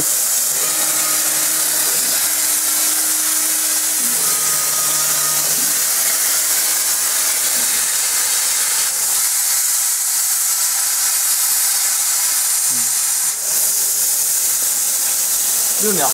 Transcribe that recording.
个。六秒。